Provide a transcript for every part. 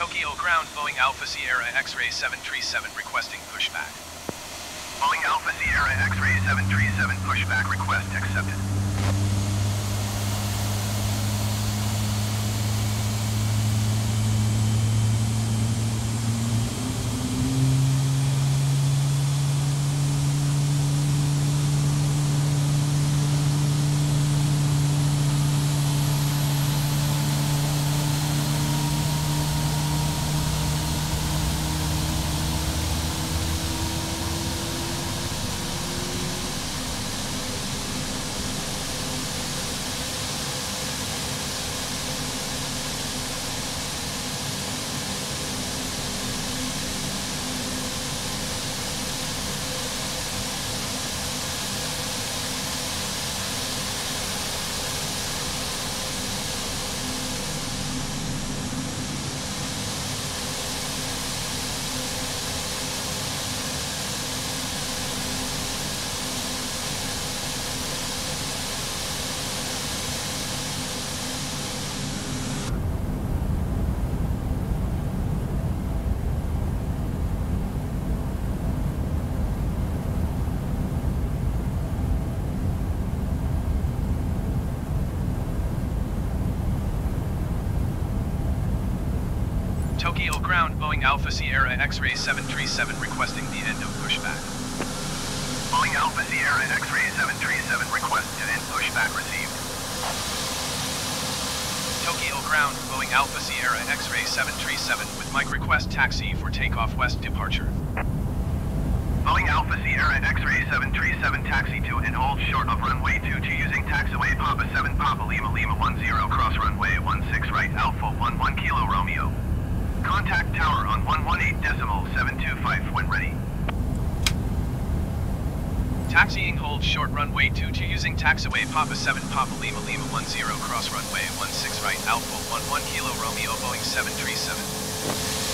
Tokyo ground Boeing Alpha Sierra X-ray 737 requesting pushback. Boeing Alpha Sierra X-ray 737 pushback request accepted. Tokyo Boeing Alpha Sierra X-ray 737 requesting the end of pushback. Boeing Alpha Sierra X-ray 737 request to end pushback received. Tokyo ground Boeing Alpha Sierra X-ray 737 with Mike request taxi for takeoff west departure. Boeing Alpha Sierra X-ray 737 taxi to and hold short of runway 22 using taxiway Papa 7 Papa Lima Lima 10 cross runway 16 right Alpha 11 Kilo Romeo. Contact tower on 118 decimal 725 when ready. Taxiing hold short runway 22 using taxiway Papa 7 Papa Lima Lima 10 cross runway 16 right Alpha 11 Kilo Romeo Boeing 737.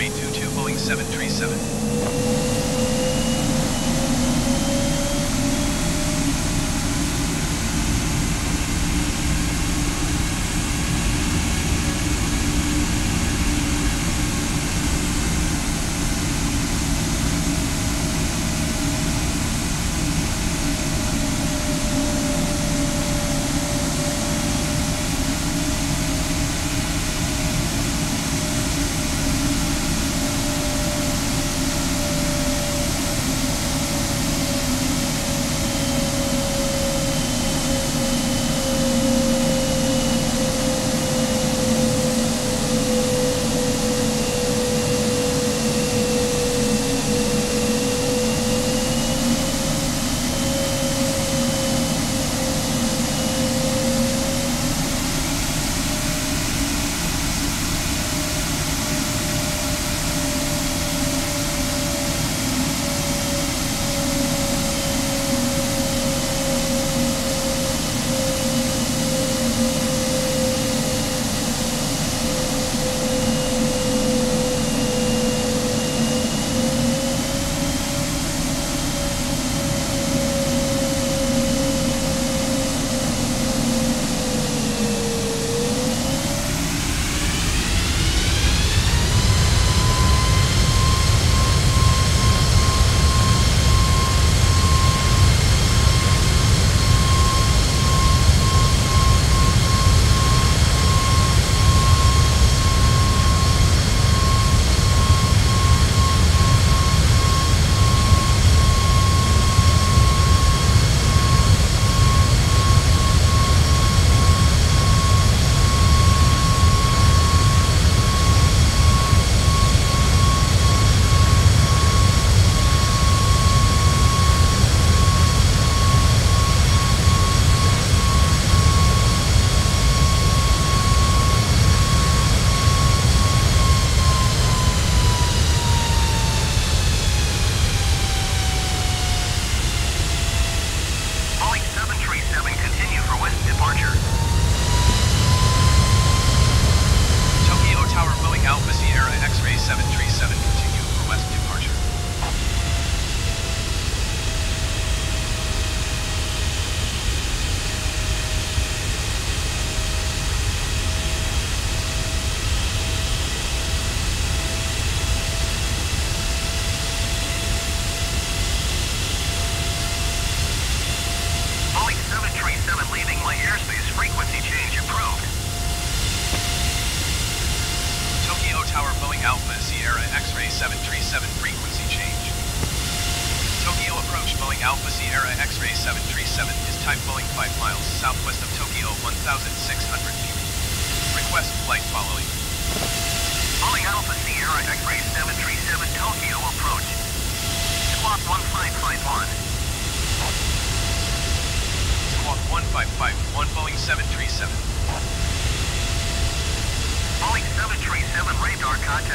Runway 22 Boeing 737.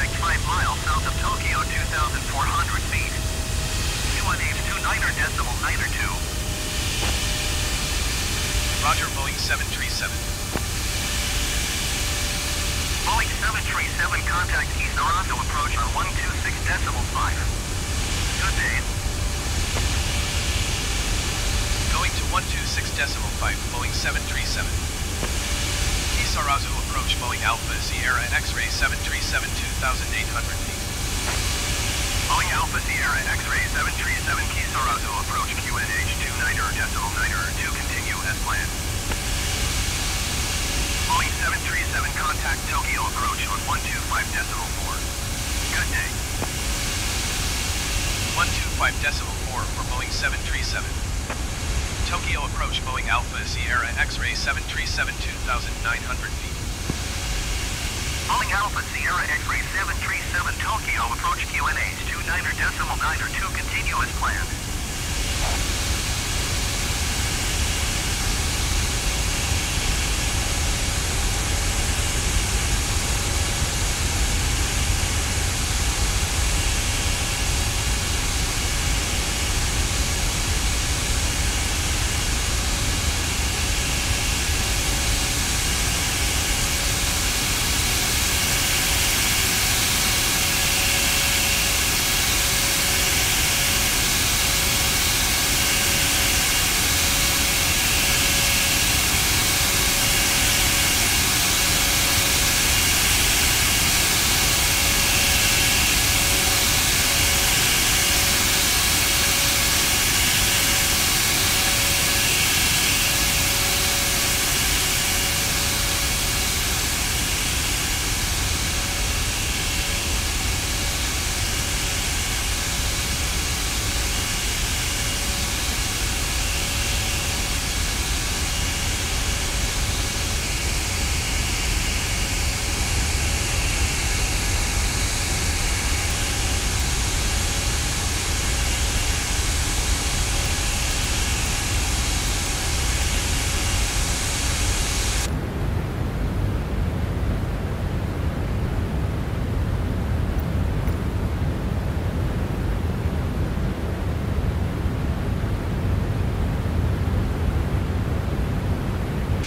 Radar 5 miles south of Tokyo 2,400 feet. QNH 29er decimal 9er 2. Roger Boeing 737. Boeing 737 contact East approach on 126 decimal 5. Good day. Going to 126 decimal 5 Boeing 737. Kisarazu approach Boeing Alpha Sierra X-ray 737 2,800 feet. Boeing Alpha Sierra X-ray 737 Kisarazu approach QNH 29er decimal 9er 2 continue as planned. Boeing 737 contact Tokyo approach on 125 decimal 4. Good day. 125 decimal 4 for Boeing 737. Tokyo approach Boeing Alpha Sierra X-ray 737 2,900 feet. Boeing Alpha Sierra X-ray 737 Tokyo. Approach QNH 29er decimal 9 or 2 continue as planned.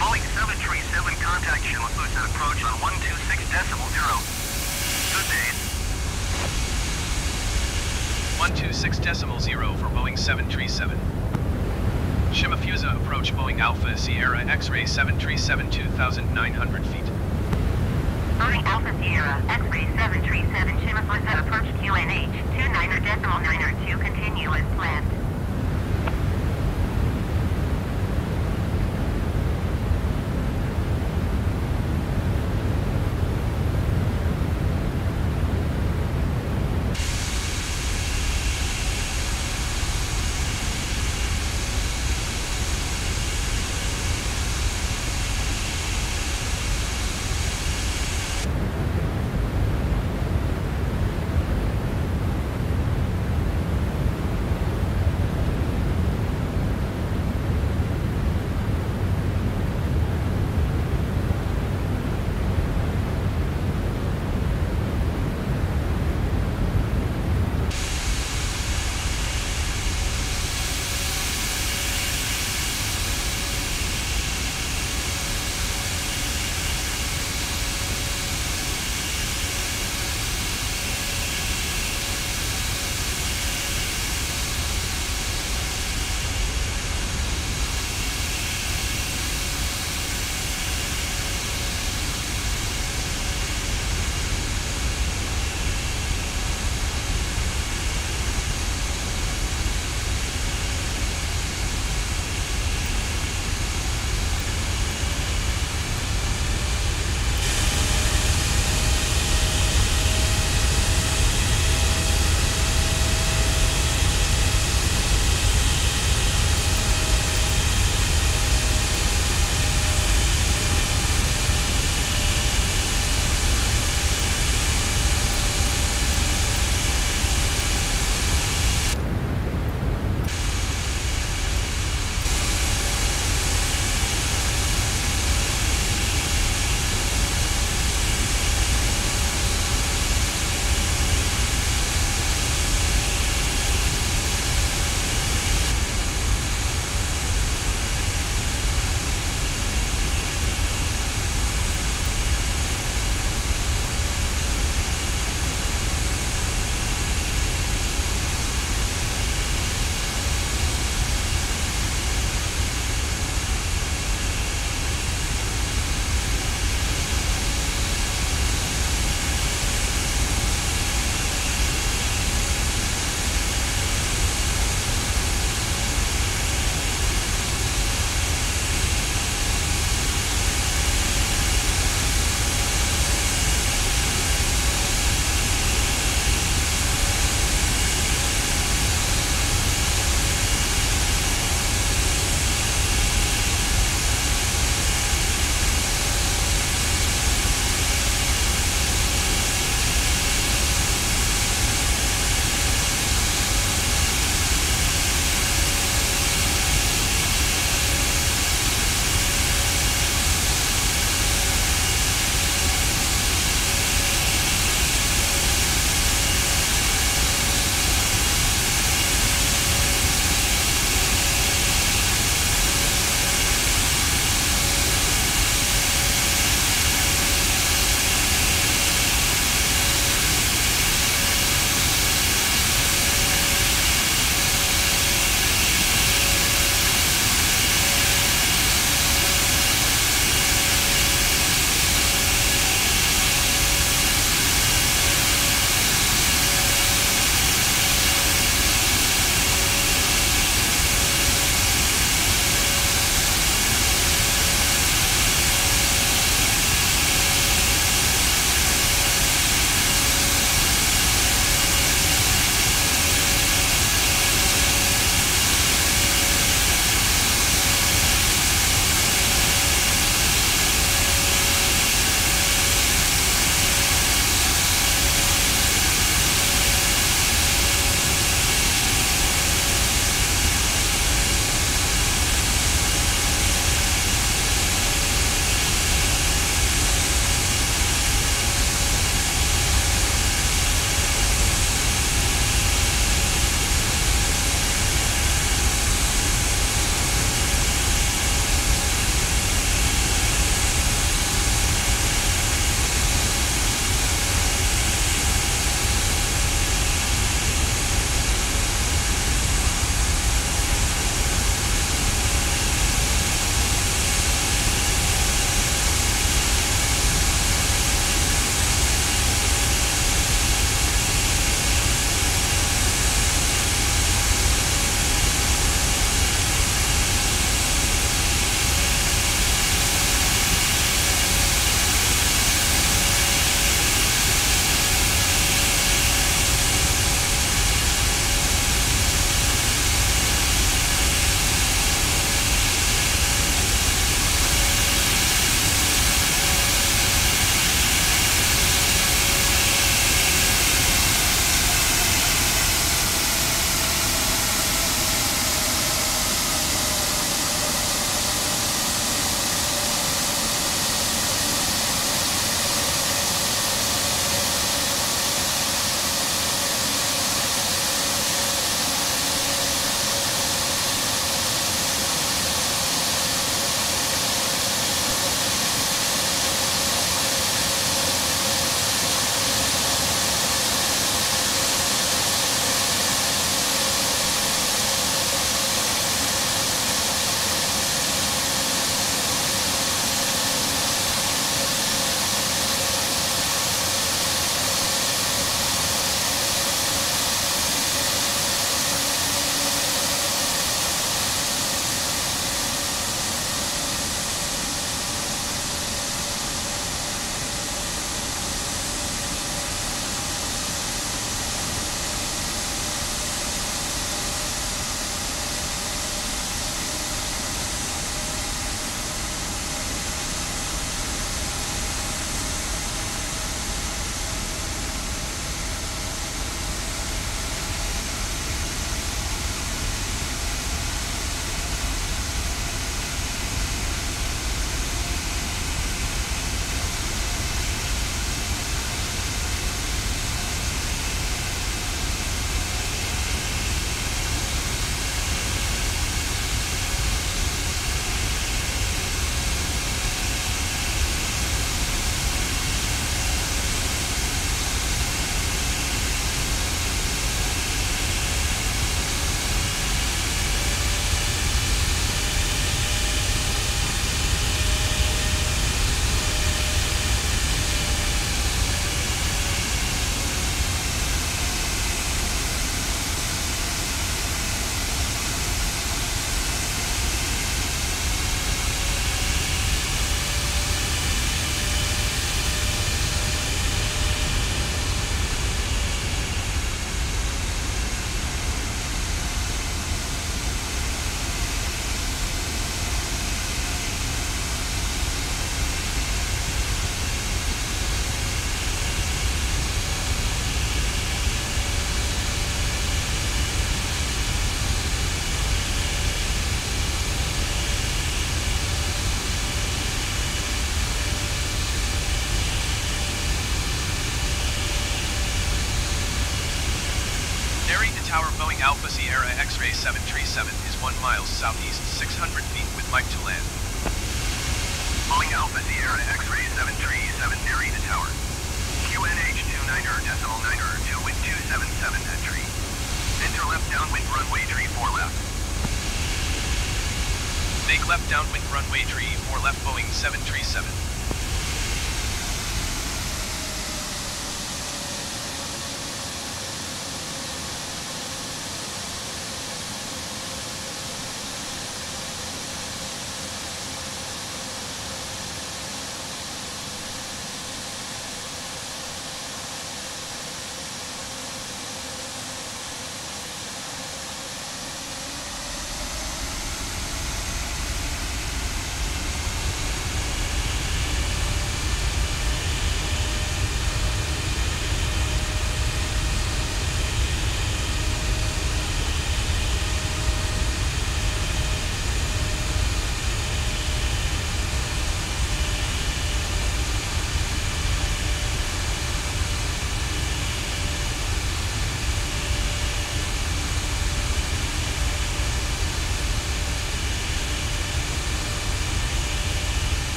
Boeing 737 contact Shimofusa approach on 126 decimal 0. Good day. 126 decimal 0 for Boeing 737. Shimofusa approach Boeing Alpha Sierra X-ray 737 2,900 feet. Boeing Alpha Sierra, X-ray 737 Shimofusa approach QNH, 29er decimal 9er 2 continue as planned.